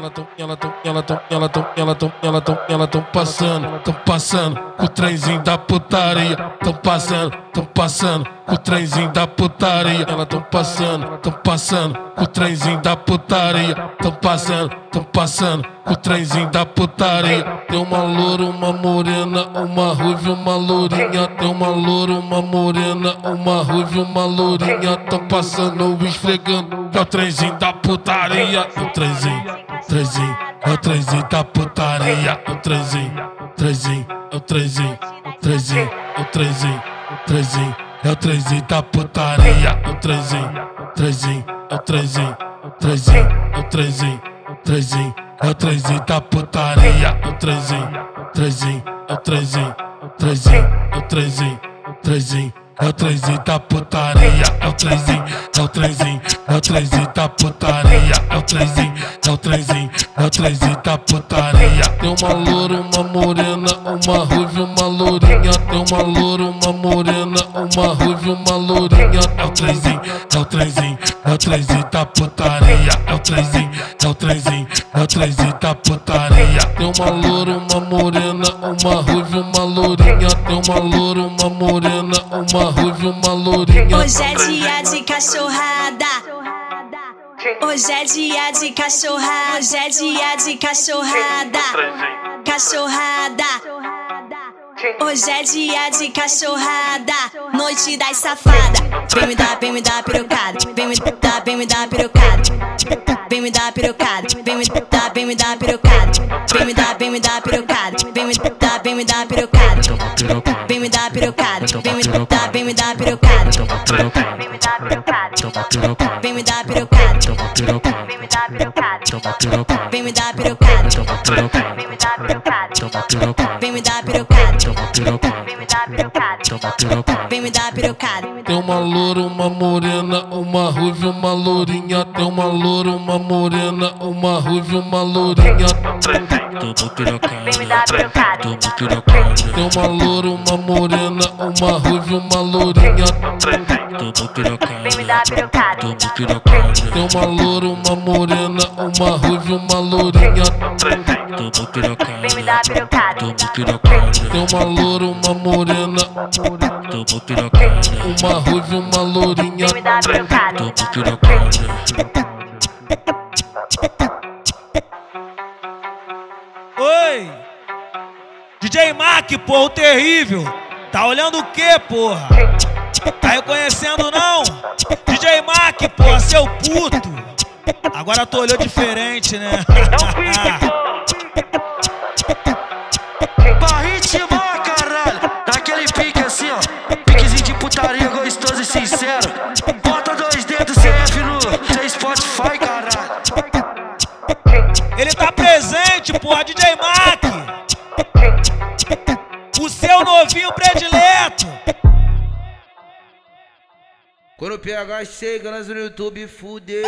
ela tão, ela tão, ela tão, ela tão, ela tão, ela tão, ela tão passando, tão passando o trenzinho da putaria, tão passando, tão passando o trenzinho da putaria, ela tão passando, tão passando o trenzinho da putaria, tão passando, tão passando o trenzinho da putaria. Tem uma loura, uma morena, uma ruiva, uma lourinha. Tem uma loura, uma morena, uma ruiva, uma lourinha. Tão passando, esfregando. É o trenzinho da putaria. É o trenzinho, trenzinho, é o trenzinho da putaria. É o trenzinho, trenzinho, é o trenzinho, trenzinho, é o trenzinho, trenzinho. É o trenzinho da putaria. É o trenzinho, trenzinho, é o trenzinho, trenzinho, é o trenzinho, trenzinho. É o trenzinho da putaria. É o trenzinho, trenzinho, é o trenzinho, trenzinho, é o trenzinho, trenzinho. É o trenzinho da putaria, é o trenzinho, é o trenzinho, é o trenzinho da putaria, é o trenzinho, é o trenzinho, é o trenzinho da putaria. Tem uma loura, uma morena, uma ruiva, uma lourinha. Tem uma loura, uma morena, uma ruiva, uma lourinha. É o trenzinho, é o trenzinho, é o trenzinho da putaria, é o trenzinho, é o trenzinho, é o trenzinho da putaria. Tem uma loura, uma morena, uma ruiva, uma lourinha. Tem uma loura, uma morena, uma ruiva, uma lourinha. Hoje é dia de cachorrada. Hoje é dia de cachorrada. Hoje é dia de cachorrada. Cachorrada. Hoje é dia de cachorrada. Noite das safadas. Vem me dar, vem me dar pirocada. Vem me dar, vem me dar pirocada. Vem me dar pirocada. Vem me dar, vem me dar pirocada. Vem me dar, vem me dar pirocada. Vem me dar, vem me dar pirocada. Vem me dar pirocada. Vem me dar, vem me dar pirocada. Vem me dar pirocada. Vem me dar pirocada. Pirocada. Vem me dar pirocada. Vem me dar pirocada. Vem me dar pirocada. Vem me dar pirocada. Vem me dar pirocada. Tem uma loura, uma morena, uma ruiva, uma lourinha. Tem uma loura, uma morena, uma ruiva, uma lourinha. Tudo pirocada, dar pirocada. Tem uma loura, uma morena, uma ruiva, uma lourinha. tudo pirocada, tudo pirocada, Tem uma loura, uma morena, uma ruiva, uma lourinha. tudo pirocada, Vem me dar pirocada. Tem uma loura, uma morena, tudo pirocada, uma ruiva, uma lourinha. Vem me dar pirocada. tudo pirocada. Oi! DJ Mac, porra, o terrível! Tá olhando o quê, porra? Tá reconhecendo não? DJ Mac, porra, seu puto! Agora tu olhou diferente, né? Pra ritmar, caralho. Daquele pique assim, ó. Piquezinho de putaria gostoso e sincero. Bota dois dedos CF no seu Spotify, caralho. Ele tá presente, porra, DJ Mac! O seu novinho predileto! Quando o PH chega nós no YouTube, fudeu.